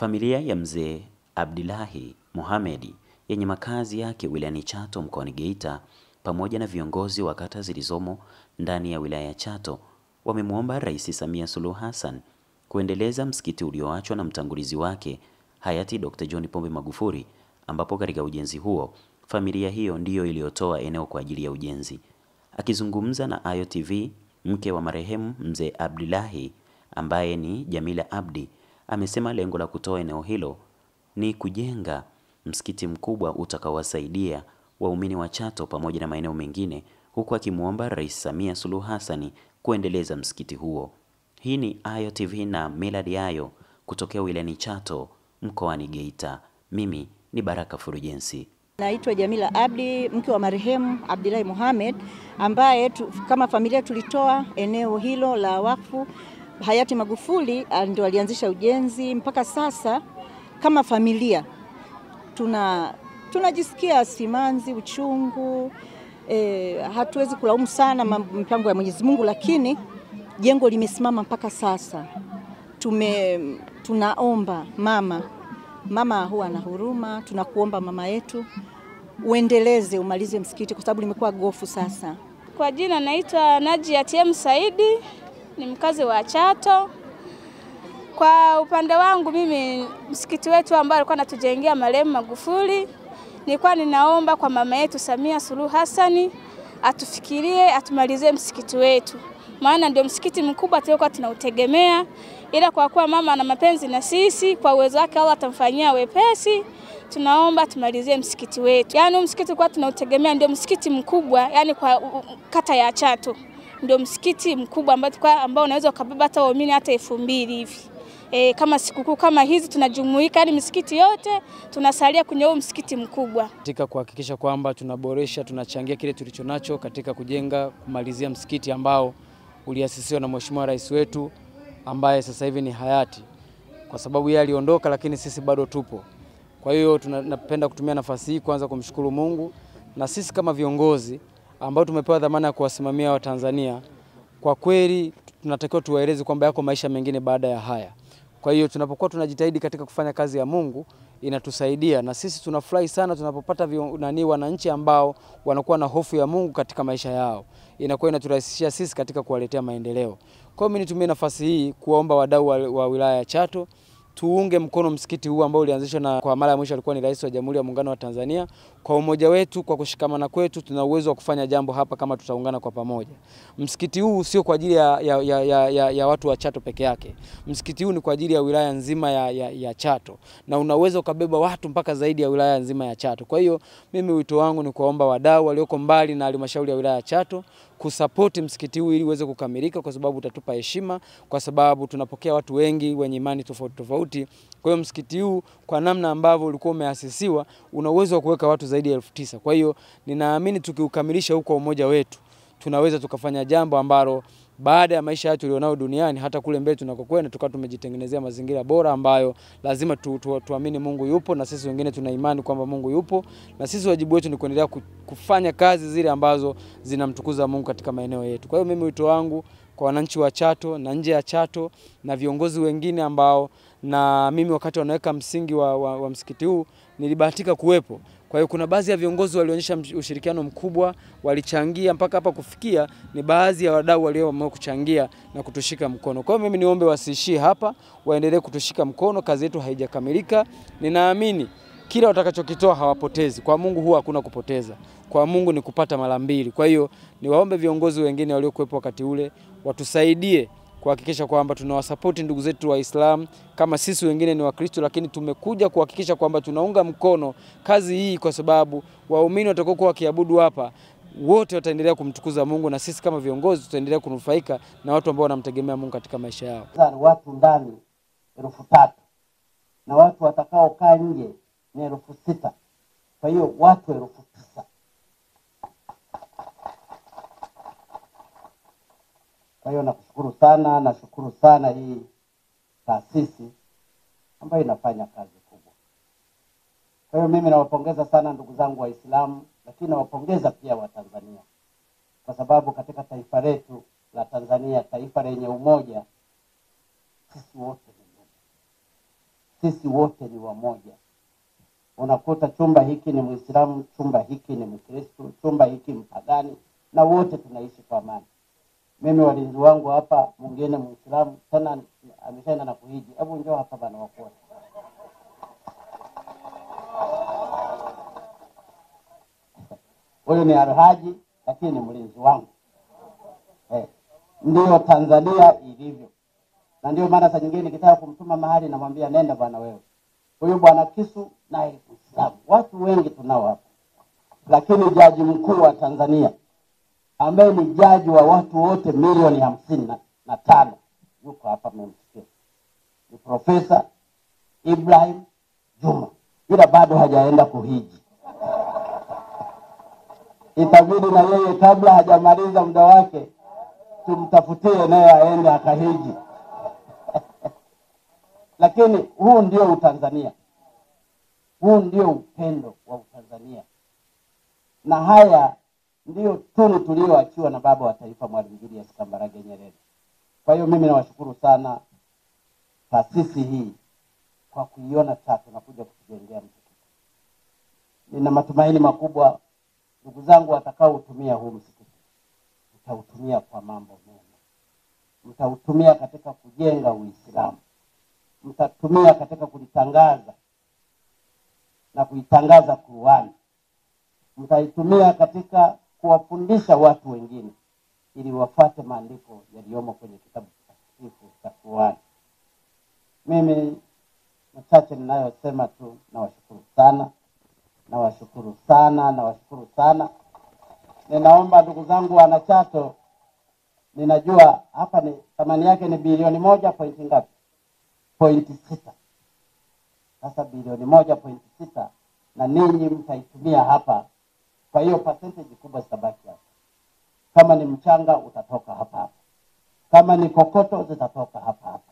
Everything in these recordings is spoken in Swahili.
Familia ya mzee Abdilahi Mohamed yenye makazi yake wilayani Chato mkoani Geita pamoja na viongozi wa kata zilizomo ndani ya wilaya ya Chato wamemwomba Rais Samia Suluhu Hassan kuendeleza msikiti ulioachwa na mtangulizi wake hayati Dr. John Pombe Magufuli ambapo katika ujenzi huo familia hiyo ndiyo iliyotoa eneo kwa ajili ya ujenzi. Akizungumza na Ayo TV, mke wa marehemu mzee Abdillahi ambaye ni Jamila Abdi amesema lengo la kutoa eneo hilo ni kujenga msikiti mkubwa utakaowasaidia waumini wa Chato pamoja na maeneo mengine, huku akimwomba Rais Samia Suluhu Hassan kuendeleza msikiti huo. Hii ni Ayo TV na Millard Ayo kutokea wilayani Chato mkoani Geita. Mimi ni Baraka Furujensi. Naitwa Jamila Abdi, mke wa marehemu Abdillahi Mohamed, ambaye tu, kama familia tulitoa eneo hilo la wakfu hayati Magufuli, ndio alianzisha ujenzi. Mpaka sasa kama familia tuna tunajisikia simanzi, uchungu e, hatuwezi kulaumu sana mpango ya Mwenyezi Mungu, lakini jengo limesimama mpaka sasa. Tume, tunaomba mama mama huwa na huruma, tunakuomba mama yetu uendeleze umalize msikiti kwa sababu limekuwa gofu sasa. Kwa jina naitwa Najia TM Saidi, ni mkazi wa Chato. Kwa upande wangu mimi, msikiti wetu ambao alikuwa anatujengea marehemu Magufuli, nilikuwa ninaomba kwa mama yetu Samia Suluhu Hassani atufikirie, atumalizie msikiti wetu, maana ndio msikiti mkubwa tuliokuwa tunautegemea, ila kwa kuwa mama ana mapenzi na sisi, kwa uwezo wake Allah atamfanyia wepesi tunaomba tumalizie msikiti wetu. Yaani msikiti kwa tunautegemea ndio msikiti mkubwa, yani kwa kata ya Chato ndio msikiti mkubwa ambao unaweza ukabeba hata waumini hata elfu mbili hivi. E, kama sikukuu kama hizi tunajumuika, yani misikiti yote tunasalia kwenye huu msikiti mkubwa, katika kuhakikisha kwamba tunaboresha, tunachangia kile tulichonacho katika kujenga, kumalizia msikiti ambao uliasisiwa na Mheshimiwa Rais wetu ambaye sasa hivi ni hayati, kwa sababu yeye aliondoka, lakini sisi bado tupo. Kwa hiyo tunapenda kutumia nafasi hii kwanza kumshukuru Mungu na sisi kama viongozi ambao tumepewa dhamana ya kuwasimamia Watanzania, kwa kweli tunatakiwa tuwaeleze kwamba yako maisha mengine baada ya haya. Kwa hiyo tunapokuwa tunajitahidi katika kufanya kazi ya Mungu inatusaidia, na sisi tunafurahi sana tunapopata nani wananchi ambao wanakuwa na hofu ya Mungu katika maisha yao, inakuwa inaturahisishia sisi katika kuwaletea maendeleo. Kwa hiyo mimi nitumie nafasi hii kuwaomba wadau wa, wa wilaya ya Chato tuunge mkono msikiti huu ambao ulianzishwa na kwa mara ya mwisho alikuwa ni Rais wa Jamhuri ya Muungano wa Tanzania. Kwa umoja wetu, kwa kushikamana kwetu, tuna uwezo wa kufanya jambo hapa kama tutaungana kwa pamoja. Msikiti huu sio kwa ajili ya, ya, ya, ya, ya, ya watu wa Chato peke yake. Msikiti huu ni kwa ajili ya wilaya nzima ya, ya, ya Chato na unaweza ukabeba watu mpaka zaidi ya wilaya nzima ya Chato. Kwa hiyo mimi wito wangu ni kuwaomba wadau walioko mbali na halmashauri ya wilaya ya Chato kusapoti msikiti huu ili uweze kukamilika, kwa sababu utatupa heshima, kwa sababu tunapokea watu wengi wenye imani tofauti tofauti. Kwa hiyo msikiti huu kwa namna ambavyo ulikuwa umeasisiwa una uwezo wa kuweka watu zaidi ya elfu tisa. Kwa hiyo ninaamini tukiukamilisha huko umoja wetu tunaweza tukafanya jambo ambalo baada ya maisha yetu tulionao duniani hata kule mbele tunakokwenda tukawa tumejitengenezea mazingira bora ambayo lazima tu, tu, tuamini Mungu yupo na sisi wengine tuna imani kwamba Mungu yupo na sisi wajibu wetu ni kuendelea kufanya kazi zile ambazo zinamtukuza Mungu katika maeneo yetu. Kwa hiyo mimi wito wangu kwa wananchi wa Chato na nje ya Chato na viongozi wengine ambao na mimi wakati wanaweka msingi wa, wa, wa msikiti huu nilibahatika kuwepo. Kwa hiyo kuna baadhi ya viongozi walionyesha ushirikiano mkubwa, walichangia mpaka hapa kufikia. Ni baadhi ya wadau walioamua kuchangia na kutushika mkono. Kwa hiyo mimi niombe wasiishie hapa, waendelee kutushika mkono. Kazi yetu haijakamilika. Ninaamini kila watakachokitoa hawapotezi. Kwa Mungu huwa hakuna kupoteza, kwa Mungu ni kupata mara mbili. Kwa hiyo niwaombe viongozi wengine waliokuwepo wakati ule watusaidie kuhakikisha kwamba tunawasapoti ndugu zetu Waislamu. Kama sisi wengine ni Wakristo, lakini tumekuja kuhakikisha kwamba tunaunga mkono kazi hii, kwa sababu waumini watakokuwa wakiabudu hapa wote wataendelea kumtukuza Mungu na sisi kama viongozi tutaendelea kunufaika na watu ambao wanamtegemea Mungu katika maisha yao. Watu ndani elfu tatu na watu watakaokaa nje ni elfu sita. Kwa hiyo watu elfu tisa Kwa hiyo nakushukuru sana, nashukuru sana hii taasisi ambayo inafanya kazi kubwa. Kwa hiyo mimi nawapongeza sana ndugu zangu Waislamu, lakini nawapongeza pia Watanzania kwa sababu katika taifa letu la Tanzania, taifa lenye umoja, sisi wote ni ndugu. sisi wote ni wamoja. Unakuta chumba hiki ni Muislamu, chumba hiki ni Mkristo, chumba hiki mpagani, na wote tunaishi kwa amani. Mimi walinzi wangu hapa, mwingine Muislamu tena ameshaenda na kuhiji. Hebu njoo hapa bana, wakuone. Huyu ni Alhaji, lakini ni mlinzi wangu eh. Ndiyo Tanzania ilivyo, na ndio maana saa nyingine nikitaka kumtuma mahali namwambia nenda bwana wewe. Huyu bwana Kisu naye Muislamu, watu wengi tunao hapa, lakini jaji mkuu wa Tanzania ambaye ni jaji wa watu wote milioni hamsini na, na tano. Yuko hapa, mmemsikia, ni Profesa Ibrahim Juma, ila bado hajaenda kuhiji. Itabidi na yeye kabla hajamaliza muda wake tumtafutie naye aende akahiji. Lakini huu ndio Utanzania, huu ndio upendo wa Utanzania, na haya ndiyo tunu tulioachiwa na baba wa taifa Mwalimu Julius Kambarage Nyerere. Kwa hiyo mimi nawashukuru sana taasisi hii kwa kuiona tatu na kuja kutujengea msikiti. Nina matumaini makubwa, ndugu zangu watakaoutumia huu msikiti, mtautumia kwa mambo mema, mtautumia katika kujenga Uislamu, mtatumia katika kulitangaza na kuitangaza Qur'ani, mtaitumia katika kuwafundisha watu wengine ili wafate maandiko yaliyomo kwenye kitabu kitakatifu cha Qur'ani. Mimi machache ninayosema tu, nawashukuru sana, nawashukuru sana, nawashukuru sana. Ninaomba ndugu zangu wanachato, ninajua hapa ni thamani yake ni bilioni moja pointi ngapi? Pointi sita. Sasa bilioni moja pointi sita na ninyi mtaitumia hapa, kwa hiyo percentage kubwa zitabaki hapa. Kama ni mchanga utatoka hapa hapa, kama ni kokoto zitatoka hapa hapa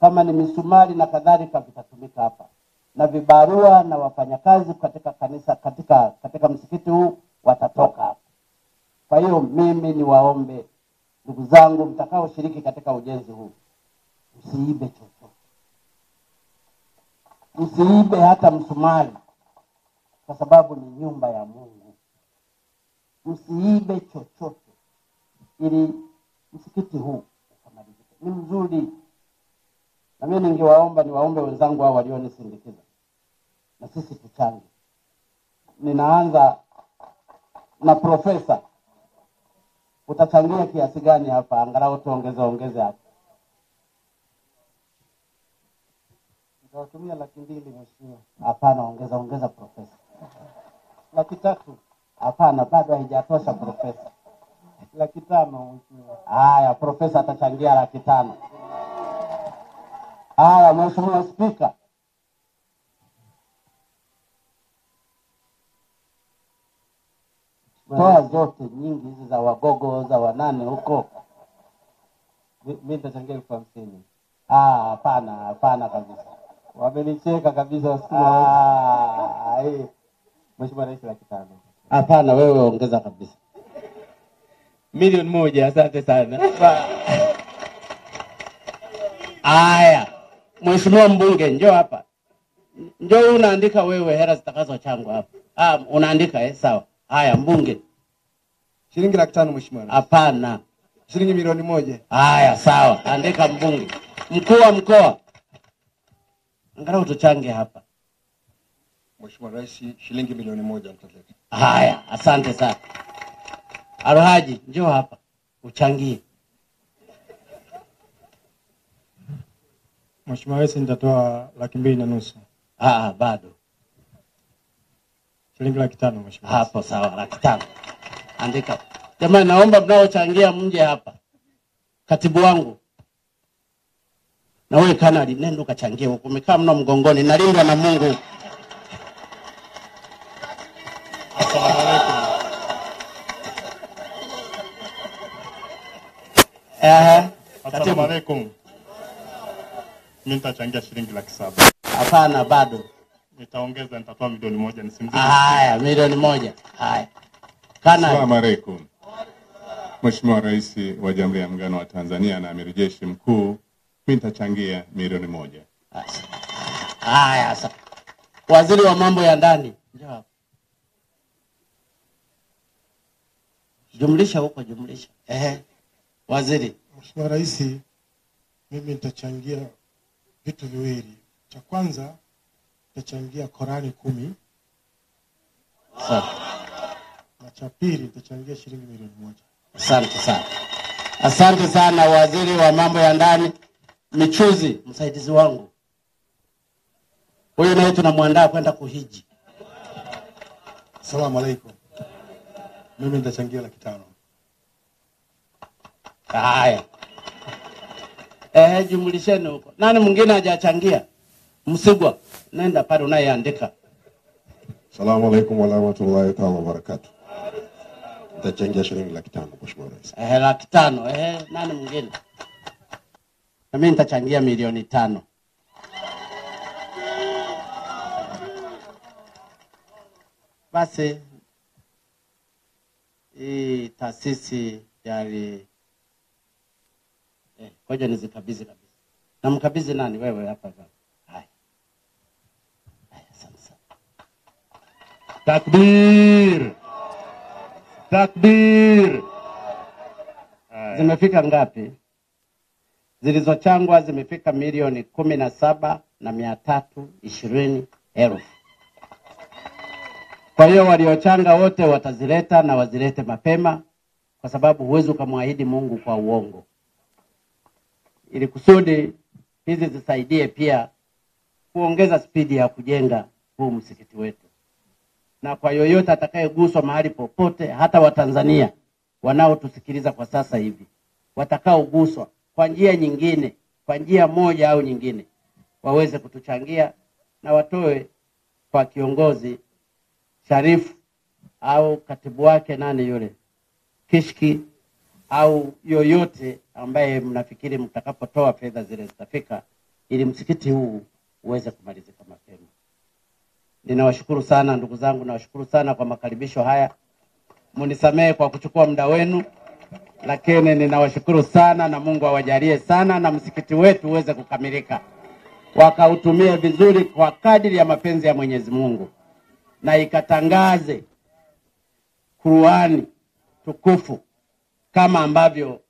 kama ni misumari na kadhalika vitatumika hapa, na vibarua na wafanyakazi katika kanisa katika katika msikiti huu watatoka hapa. Kwa hiyo mimi niwaombe ndugu zangu mtakaoshiriki katika ujenzi huu, msiibe chochote, msiibe hata msumari, kwa sababu ni nyumba ya Mungu. Msiibe chochote, ili msikiti huu ukamalizike. Ni mzuri na mimi ningewaomba niwaombe wenzangu hao walionisindikiza na sisi tuchange. Ninaanza na profesa, utachangia kiasi gani hapa? Angalau tuongeze ongeze hapa. Nitawatumia laki mbili mheshimiwa. Hapana, ongeza ongeza profesa. Laki tatu? Hapana, bado haijatosha profesa. Laki tano. Haya, profesa atachangia laki tano. Haya, Mheshimiwa Spika, toa zote nyingi hizi za wagogo za wanane huko. Mi mi nitachangia elfu hamsini. Ah, hapana, hapana kabisa. Wamenicheka kabisa. Ah. Mheshimiwa Rais, laki tano. Hapana, wewe ongeza kabisa. Milioni moja, asante sana. Aya, Mheshimiwa mbunge, njoo hapa, njoo unaandika wewe hela zitakazochangwa hapa. Ah, unaandika eh? Sawa. Haya, mbunge. Shilingi laki tano Mheshimiwa Hapana. Shilingi milioni moja. Haya, sawa, andika mbunge. Mkuu wa mkoa, angalau tuchange hapa. Mheshimiwa Rais, shilingi milioni moja nitaleta. Haya, asante sana. Arohaji, njoo hapa uchangie. Mheshimiwa Rais, nitatoa laki mbili na nusu. Ah, bado Shilingi laki tano Mheshimiwa hapo, sawa, laki tano. Andika jamani, naomba mnaochangia mje hapa. Katibu wangu na wewe kanali, nenda ukachangie huko, umekaa mno mgongoni, nalindwa na Mungu. Asalamu alaikum. Ehe, Asalamu katibu. alaikum. Mimi nitachangia shilingi laki saba. Hapana, bado. Nitaongeza, nitatoa milioni moja nisimzidi. Haya, milioni moja. Haya, kana. Assalamu alaikum. Mheshimiwa Rais wa Jamhuri ya Muungano wa Tanzania na Amiri Jeshi Mkuu, mimi nitachangia milioni moja. Haya sasa, waziri wa mambo ya ndani, njoo. Jumlisha huko, jumlisha. Ehe, waziri. Mheshimiwa Rais, mimi nitachangia vitu viwili. Cha kwanza nitachangia Korani kumi na cha pili nitachangia shilingi milioni moja. Asante sana, asante sana waziri wa mambo ya ndani. Michuzi, msaidizi wangu huyu, naye tunamwandaa kwenda kuhiji. Asalamu alaikum. Mimi nitachangia laki tano. Haya, ehe, jumlisheni huko. Nani mwingine hajachangia? Msigwa, nenda pale unayeandika. Salamu alaikum warahmatullahi taala wabarakatu. Nitachangia shilingi laki tano Mheshimiwa Rais. Eh, laki tano. Eh, nani mwingine? Na mimi nitachangia milioni tano. Basi hii taasisi yali eh, ngoja nizikabidhi kabisa. Namkabidhi nani? Wewe hapa hapa. Haya, haya, asante sana. Takbir, takbir. Zimefika ngapi? Zilizochangwa zimefika milioni kumi na saba na mia tatu ishirini elfu. Kwa hiyo waliochanga wote watazileta na wazilete mapema, kwa sababu huwezi ukamwahidi Mungu kwa uongo, ili kusudi hizi zisaidie pia kuongeza spidi ya kujenga huu msikiti wetu, na kwa yoyote atakayeguswa mahali popote, hata Watanzania wanaotusikiliza kwa sasa hivi watakaoguswa kwa njia nyingine, kwa njia moja au nyingine, waweze kutuchangia na watoe kwa kiongozi Sharifu au katibu wake nani yule Kishki au yoyote ambaye mnafikiri mtakapotoa fedha zile zitafika, ili msikiti huu uweze kumalizika mapema. Ninawashukuru sana ndugu zangu, nawashukuru sana kwa makaribisho haya. Munisamehe kwa kuchukua muda wenu, lakini ninawashukuru sana na Mungu awajalie sana na msikiti wetu uweze kukamilika, wakautumie vizuri kwa kadiri ya mapenzi ya Mwenyezi Mungu na ikatangaze Qur'ani tukufu kama ambavyo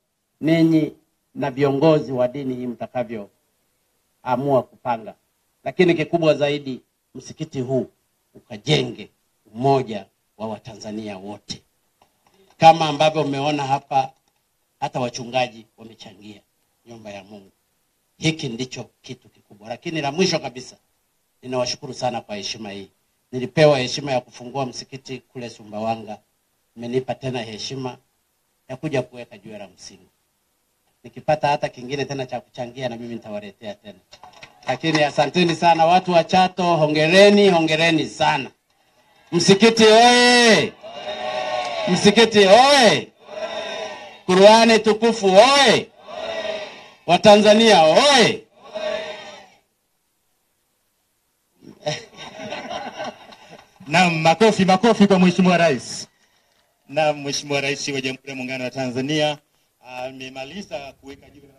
ninyi na viongozi wa dini hii mtakavyoamua kupanga. Lakini kikubwa zaidi, msikiti huu ukajenge umoja wa Watanzania wote, kama ambavyo mmeona hapa, hata wachungaji wamechangia nyumba ya Mungu. Hiki ndicho kitu kikubwa. Lakini la mwisho kabisa, ninawashukuru sana kwa heshima hii. Nilipewa heshima ya kufungua msikiti kule Sumbawanga, mmenipa tena heshima ya kuja kuweka jiwe la msingi. Nikipata hata kingine tena cha kuchangia, na mimi nitawaletea tena. Lakini asanteni sana watu wa Chato, hongereni, hongereni sana. Msikiti oye! Msikiti oye! Qur'ani tukufu oye! Watanzania oye! Naam, makofi makofi kwa Mheshimiwa Rais. Naam, Mheshimiwa Rais wa Jamhuri ya Muungano wa Tanzania amemaliza kuweka jiwe